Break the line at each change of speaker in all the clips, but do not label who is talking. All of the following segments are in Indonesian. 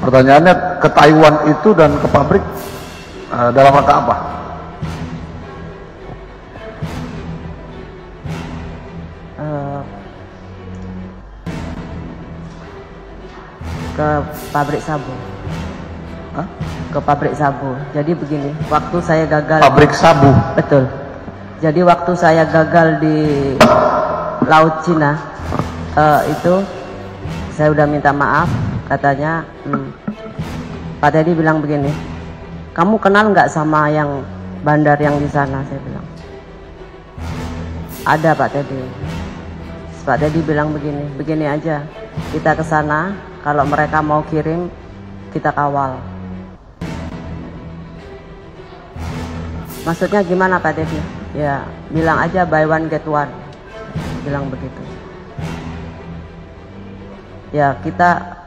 Pertanyaannya ke Taiwan itu dan ke pabrik uh, dalam rangka apa?
Eh, ke pabrik sabu
Hah?
ke pabrik sabu jadi begini waktu saya gagal
Pabrik sabu.
betul jadi waktu saya gagal di laut Cina eh, itu saya udah minta maaf katanya hmm, Pak Teddy bilang begini kamu kenal nggak sama yang bandar yang di sana? Saya bilang. Ada Pak Teddy. Pak Teddy bilang begini begini aja kita ke sana kalau mereka mau kirim kita kawal. Maksudnya gimana Pak Teddy? Ya bilang aja buy one get one. Bilang begitu. Ya kita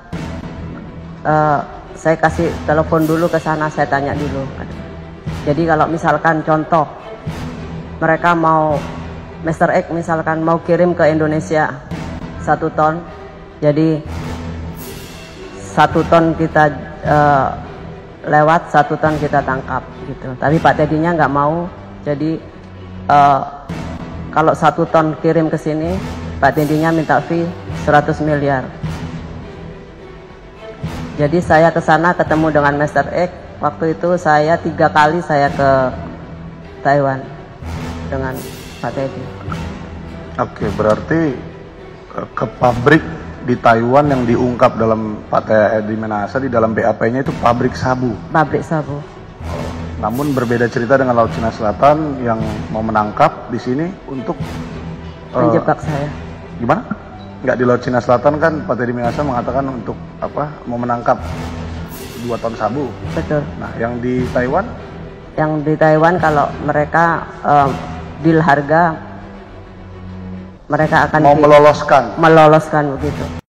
eh, saya kasih telepon dulu ke sana saya tanya dulu jadi kalau misalkan contoh mereka mau Mr. X misalkan mau kirim ke Indonesia satu ton jadi satu ton kita eh, lewat satu ton kita tangkap gitu tapi Pak Tedinya nggak mau jadi eh, kalau satu ton kirim ke sini Pak Tedinya minta fee 100 miliar jadi saya ke sana ketemu dengan Mr. X waktu itu saya tiga kali saya ke Taiwan dengan Pak Teddy
Oke, berarti ke pabrik di Taiwan yang diungkap dalam Pak Teddy Menasa di dalam BAP-nya itu pabrik sabu.
pabrik sabu
Namun berbeda cerita dengan Laut Cina Selatan yang mau menangkap di sini untuk
menjebak saya
gimana? Nggak di Laut Cina Selatan kan Pak Teddy Minasa mengatakan untuk apa? Mau menangkap dua ton sabu.
betul
Nah, yang di Taiwan
yang di Taiwan kalau mereka eh, deal harga mereka akan
mau meloloskan.
meloloskan begitu